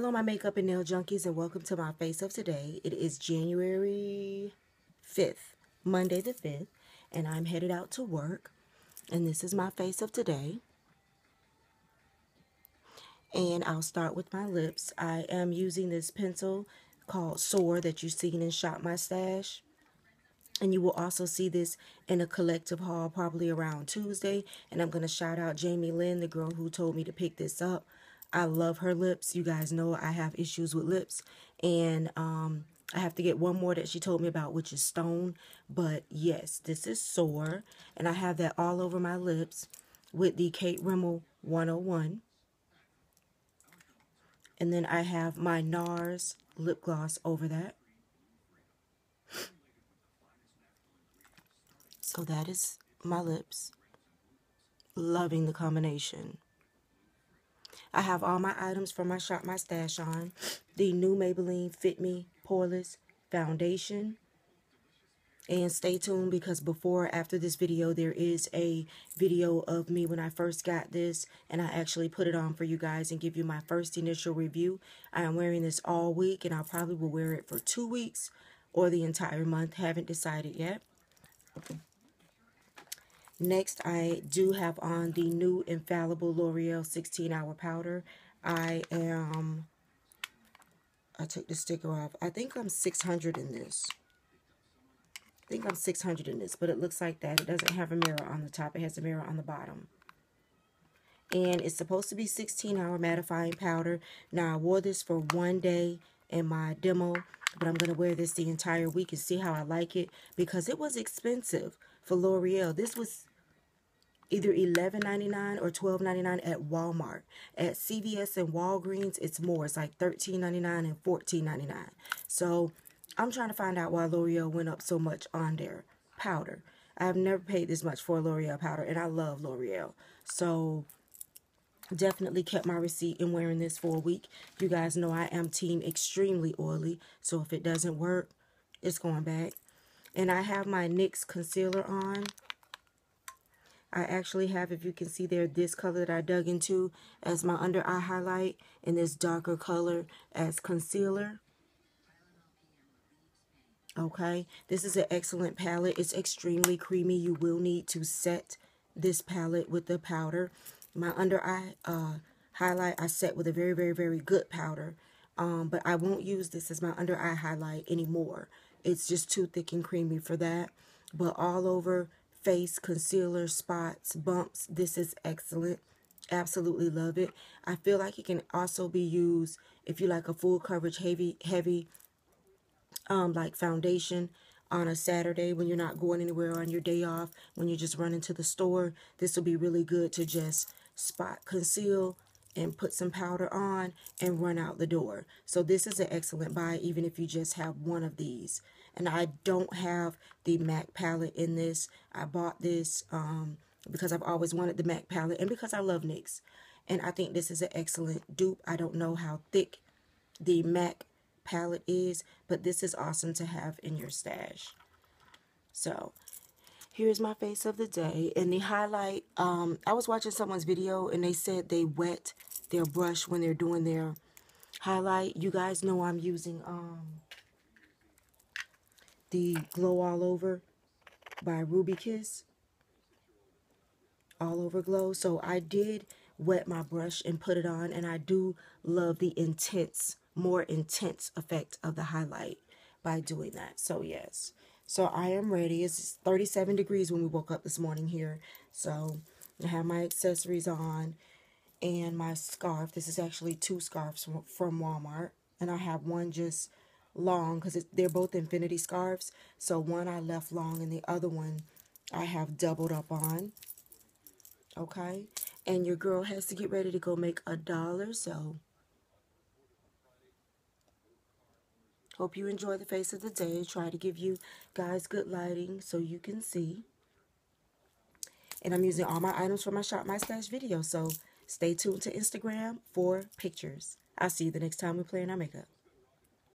Hello, my makeup and nail junkies, and welcome to my face of today. It is January 5th, Monday the 5th, and I'm headed out to work. And this is my face of today. And I'll start with my lips. I am using this pencil called Soar that you've seen in Shop My Stash. And you will also see this in a collective haul probably around Tuesday. And I'm going to shout out Jamie Lynn, the girl who told me to pick this up. I love her lips. You guys know I have issues with lips. And um, I have to get one more that she told me about, which is Stone. But yes, this is Soar. And I have that all over my lips with the Kate Rimmel 101. And then I have my NARS lip gloss over that. So that is my lips. Loving the combination. I have all my items from my Shop My Stash on. The new Maybelline Fit Me Poreless Foundation. And stay tuned because before after this video, there is a video of me when I first got this. And I actually put it on for you guys and give you my first initial review. I am wearing this all week and I probably will wear it for two weeks or the entire month. Haven't decided yet. Next, I do have on the new Infallible L'Oreal 16 Hour Powder. I am, I took the sticker off. I think I'm 600 in this. I think I'm 600 in this, but it looks like that. It doesn't have a mirror on the top. It has a mirror on the bottom. And it's supposed to be 16 hour mattifying powder. Now, I wore this for one day in my demo, but I'm going to wear this the entire week and see how I like it because it was expensive for L'Oreal. This was either $11.99 or $12.99 at Walmart. At CVS and Walgreens, it's more. It's like $13.99 and $14.99. So I'm trying to find out why L'Oreal went up so much on their powder. I've never paid this much for L'Oreal powder, and I love L'Oreal. So definitely kept my receipt and wearing this for a week. You guys know I am team extremely oily, so if it doesn't work, it's going back. And I have my NYX concealer on. I actually have, if you can see there, this color that I dug into as my under eye highlight and this darker color as concealer. Okay, this is an excellent palette. It's extremely creamy. You will need to set this palette with the powder. My under eye uh, highlight I set with a very, very, very good powder. Um, but I won't use this as my under eye highlight anymore. It's just too thick and creamy for that. But all over face, concealer, spots, bumps. This is excellent. Absolutely love it. I feel like it can also be used if you like a full coverage heavy, heavy, um, like foundation on a Saturday when you're not going anywhere on your day off, when you're just running to the store. This will be really good to just spot conceal and put some powder on and run out the door. So this is an excellent buy even if you just have one of these and I don't have the MAC palette in this. I bought this um, because I've always wanted the MAC palette and because I love NYX. And I think this is an excellent dupe. I don't know how thick the MAC palette is, but this is awesome to have in your stash. So, here's my face of the day. And the highlight, um, I was watching someone's video and they said they wet their brush when they're doing their highlight. You guys know I'm using um, the Glow All Over by Ruby Kiss. All Over Glow. So I did wet my brush and put it on. And I do love the intense, more intense effect of the highlight by doing that. So yes. So I am ready. It's 37 degrees when we woke up this morning here. So I have my accessories on and my scarf. This is actually two scarves from, Walmart. And I have one just long because they're both infinity scarves. So one I left long and the other one I have doubled up on. Okay. And your girl has to get ready to go make a dollar. So hope you enjoy the face of the day. Try to give you guys good lighting so you can see. And I'm using all my items for my Shop My Stash video. So stay tuned to Instagram for pictures. I'll see you the next time we play in our makeup.